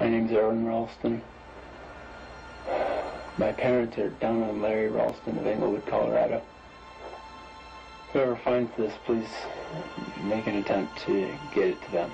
My name's Erwin Ralston. My parents are Donna and Larry Ralston of Englewood, Colorado. Whoever finds this, please make an attempt to get it to them.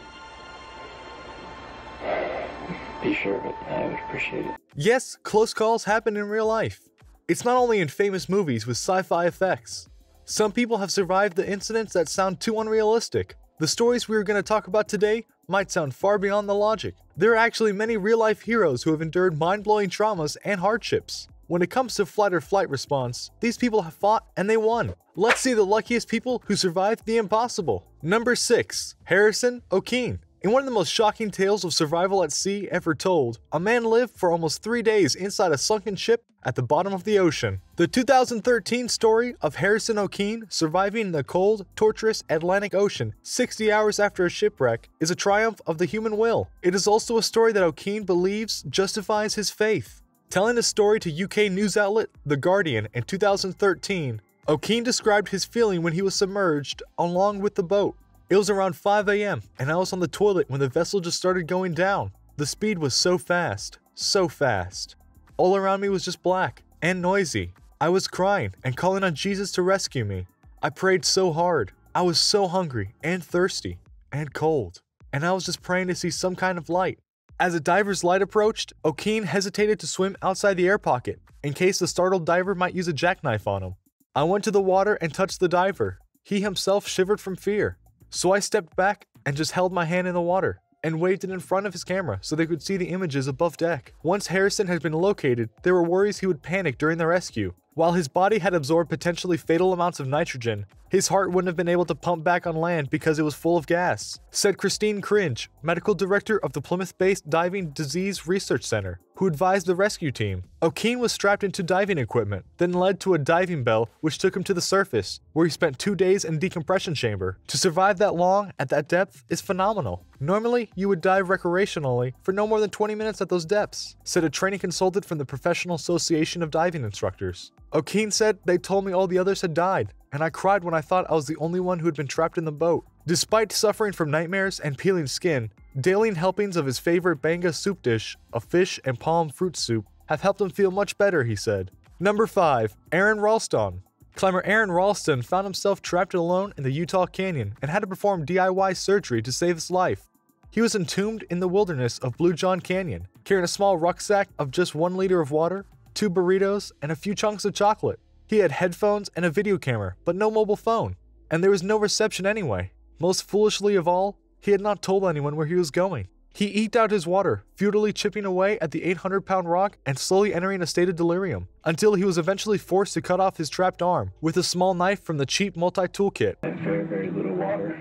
Be sure of it. I would appreciate it. Yes, close calls happen in real life. It's not only in famous movies with sci fi effects. Some people have survived the incidents that sound too unrealistic. The stories we are going to talk about today might sound far beyond the logic. There are actually many real life heroes who have endured mind blowing traumas and hardships. When it comes to flight or flight response, these people have fought and they won. Let's see the luckiest people who survived the impossible. Number 6. Harrison O'Keene. In one of the most shocking tales of survival at sea ever told, a man lived for almost three days inside a sunken ship at the bottom of the ocean. The 2013 story of Harrison O'Keene surviving the cold, torturous Atlantic Ocean 60 hours after a shipwreck is a triumph of the human will. It is also a story that O'Keene believes justifies his faith. Telling a story to UK news outlet The Guardian in 2013, O'Keene described his feeling when he was submerged along with the boat. It was around 5 a.m., and I was on the toilet when the vessel just started going down. The speed was so fast, so fast. All around me was just black and noisy. I was crying and calling on Jesus to rescue me. I prayed so hard. I was so hungry and thirsty and cold, and I was just praying to see some kind of light. As a diver's light approached, O'Keene hesitated to swim outside the air pocket in case the startled diver might use a jackknife on him. I went to the water and touched the diver. He himself shivered from fear. So I stepped back and just held my hand in the water and waved it in front of his camera so they could see the images above deck. Once Harrison had been located, there were worries he would panic during the rescue. While his body had absorbed potentially fatal amounts of nitrogen, his heart wouldn't have been able to pump back on land because it was full of gas, said Christine Cringe, medical director of the Plymouth based Diving Disease Research Center, who advised the rescue team. O'Keene was strapped into diving equipment, then led to a diving bell which took him to the surface, where he spent two days in decompression chamber. To survive that long at that depth is phenomenal. Normally, you would dive recreationally for no more than 20 minutes at those depths, said a training consultant from the Professional Association of Diving Instructors. O'Keene said they told me all the others had died, and I cried when I thought I was the only one who had been trapped in the boat. Despite suffering from nightmares and peeling skin, daily helpings of his favorite banga soup dish, a fish and palm fruit soup, have helped him feel much better, he said. Number 5. Aron Ralston Climber Aron Ralston found himself trapped alone in the Utah Canyon and had to perform DIY surgery to save his life. He was entombed in the wilderness of Blue John Canyon, carrying a small rucksack of just one liter of water, two burritos, and a few chunks of chocolate. He had headphones and a video camera, but no mobile phone. And there was no reception anyway. Most foolishly of all, he had not told anyone where he was going. He eked out his water, futilely chipping away at the 800 pound rock and slowly entering a state of delirium, until he was eventually forced to cut off his trapped arm with a small knife from the cheap multi tool kit. Very, very little water.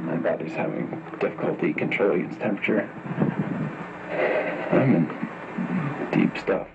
My body's having difficulty controlling its temperature. I'm in deep stuff.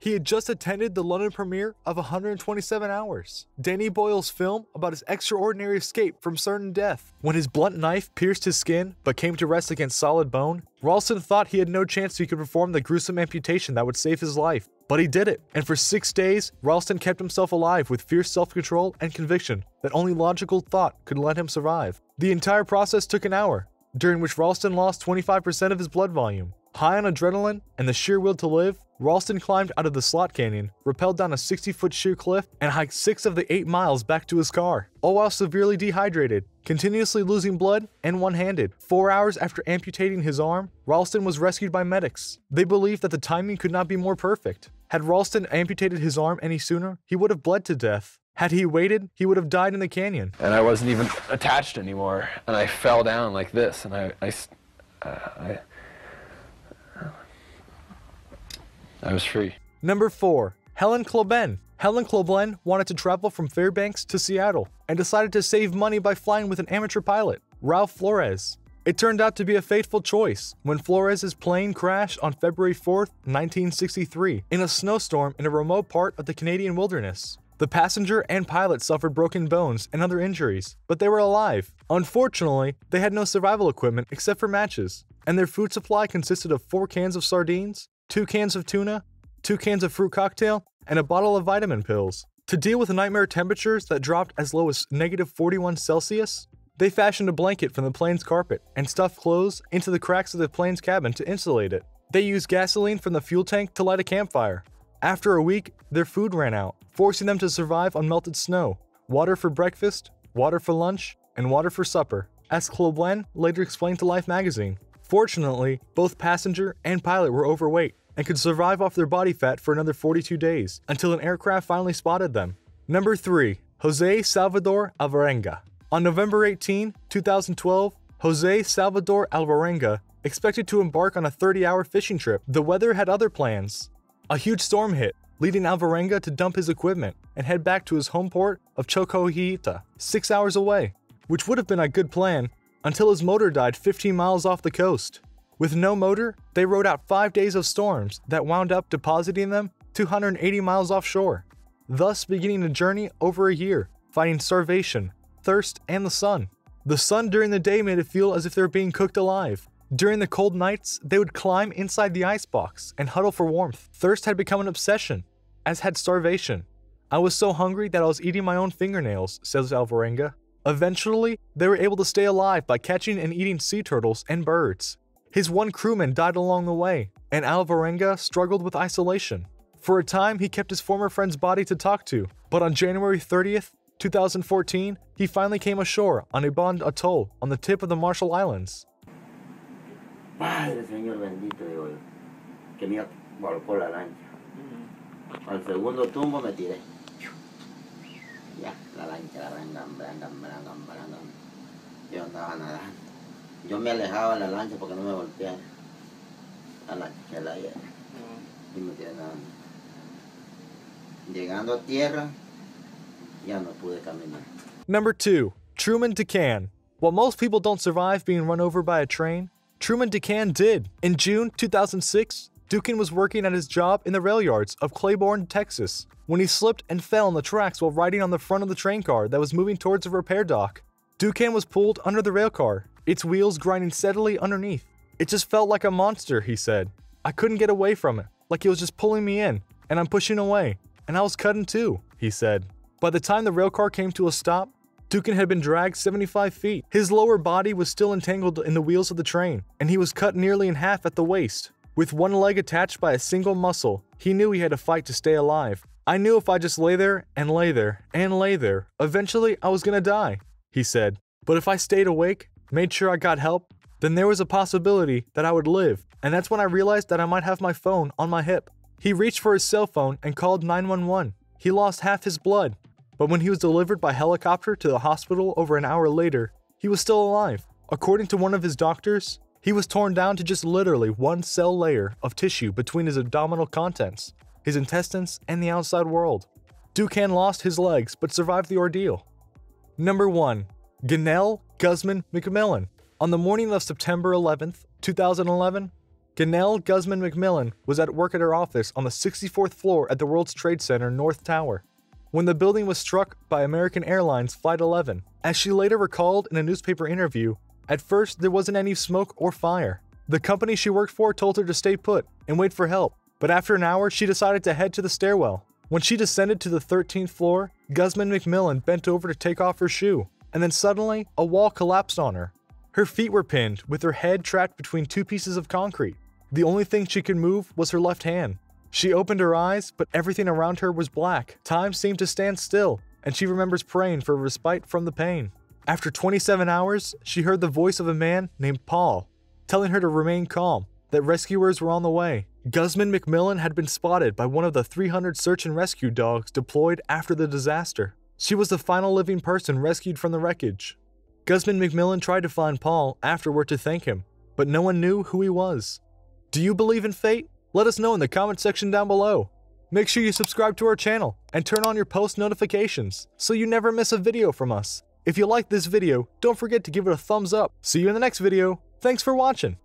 He had just attended the London premiere of 127 Hours, Danny Boyle's film about his extraordinary escape from certain death. When his blunt knife pierced his skin but came to rest against solid bone, Ralston thought he had no chance he could perform the gruesome amputation that would save his life. But he did it, and for six days, Ralston kept himself alive with fierce self control and conviction that only logical thought could let him survive. The entire process took an hour, during which Ralston lost 25% of his blood volume. High on adrenaline and the sheer will to live, Ralston climbed out of the slot canyon, rappelled down a 60 foot sheer cliff, and hiked 6 of the 8 miles back to his car, all while severely dehydrated, continuously losing blood, and one handed. Four hours after amputating his arm, Ralston was rescued by medics. They believed that the timing could not be more perfect. Had Ralston amputated his arm any sooner, he would have bled to death. Had he waited, he would have died in the canyon. And I wasn't even attached anymore. And I fell down like this, and I, I, uh, I I was free. Number 4. Helen Klaben. Helen Klaben wanted to travel from Fairbanks to Seattle and decided to save money by flying with an amateur pilot, Ralph Flores. It turned out to be a fateful choice when Flores' plane crashed on February 4, 1963, in a snowstorm in a remote part of the Canadian wilderness. The passenger and pilot suffered broken bones and other injuries, but they were alive. Unfortunately, they had no survival equipment except for matches, and their food supply consisted of four cans of sardines, two cans of tuna, two cans of fruit cocktail, and a bottle of vitamin pills. To deal with nightmare temperatures that dropped as low as negative 41 Celsius, They fashioned a blanket from the plane's carpet and stuffed clothes into the cracks of the plane's cabin to insulate it. They used gasoline from the fuel tank to light a campfire. After a week, their food ran out, forcing them to survive on melted snow, water for breakfast, water for lunch, and water for supper, as Klaben later explained to Life magazine. Fortunately, both passenger and pilot were overweight and could survive off their body fat for another 42 days until an aircraft finally spotted them. Number 3. Jose Salvador Alvarenga. On November 18, 2012, Jose Salvador Alvarenga expected to embark on a 30 hour fishing trip. The weather had other plans. A huge storm hit, leading Alvarenga to dump his equipment and head back to his home port of Chocohuital, six hours away, which would have been a good plan until his motor died 15 miles off the coast. With no motor, they rode out five days of storms that wound up depositing them 280 miles offshore, thus beginning a journey over a year, fighting starvation, thirst, and the sun. The sun during the day made it feel as if they were being cooked alive. During the cold nights, they would climb inside the icebox and huddle for warmth. Thirst had become an obsession, as had starvation. I was so hungry that I was eating my own fingernails, says Alvarenga. Eventually, they were able to stay alive by catching and eating sea turtles and birds. His one crewman died along the way, and Alvarenga struggled with isolation. For a time, he kept his former friend's body to talk to, but on January 30th, 2014, he finally came ashore on Ebon Atoll on the tip of the Marshall Islands. Padre Señor bendito, digo yo, que me volcó la lancha. Mm-hmm. Al segundo tumbo me tiré. Ya, la lancha, la brangam, brangam, brangam, brangam. Yo andaba nadando. Yo me alejaba de la lancha porque no me golpeara. La lancha se la lleva. Mm. Y me tiré nadando. Llegando a tierra, ya no pude caminar. Number 2. Truman Duncan. While most people don't survive being run over by a train, Truman Duncan did. In June 2006, Duncan was working at his job in the rail yards of Cleburne, Texas, when he slipped and fell on the tracks while riding on the front of the train car that was moving towards a repair dock. Duncan was pulled under the rail car, its wheels grinding steadily underneath. It just felt like a monster, he said. I couldn't get away from it, like it was just pulling me in, and I'm pushing away, and I was cutting too, he said. By the time the rail car came to a stop, Duncan had been dragged 75 feet. His lower body was still entangled in the wheels of the train, and he was cut nearly in half at the waist. With one leg attached by a single muscle, he knew he had to fight to stay alive. I knew if I just lay there and lay there and lay there, eventually I was gonna die, he said. But if I stayed awake, made sure I got help, then there was a possibility that I would live, and that's when I realized that I might have my phone on my hip. He reached for his cell phone and called 911. He lost half his blood, but when he was delivered by helicopter to the hospital over an hour later, he was still alive. According to one of his doctors, he was torn down to just literally one cell layer of tissue between his abdominal contents, his intestines, and the outside world. Duncan lost his legs but survived the ordeal. Number 1. Genelle Guzman McMillan. On the morning of September 11th, 2011, Genelle Guzman McMillan was at work at her office on the 64th floor at the World's Trade Center North Tower when the building was struck by American Airlines Flight 11. As she later recalled in a newspaper interview, at first, there wasn't any smoke or fire. The company she worked for told her to stay put and wait for help, but after an hour, she decided to head to the stairwell. When she descended to the 13th floor, Guzman McMillan bent over to take off her shoe, and then suddenly, a wall collapsed on her. Her feet were pinned, with her head trapped between two pieces of concrete. The only thing she could move was her left hand. She opened her eyes, but everything around her was black. Time seemed to stand still, and she remembers praying for respite from the pain. After 27 hours, she heard the voice of a man named Paul, telling her to remain calm, that rescuers were on the way. Guzman McMillan had been spotted by one of the 300 search and rescue dogs deployed after the disaster. She was the final living person rescued from the wreckage. Guzman McMillan tried to find Paul afterward to thank him, but no one knew who he was. Do you believe in fate? Let us know in the comment section down below. Make sure you subscribe to our channel and turn on your post notifications so you never miss a video from us. If you liked this video, don't forget to give it a thumbs up. See you in the next video. Thanks for watching.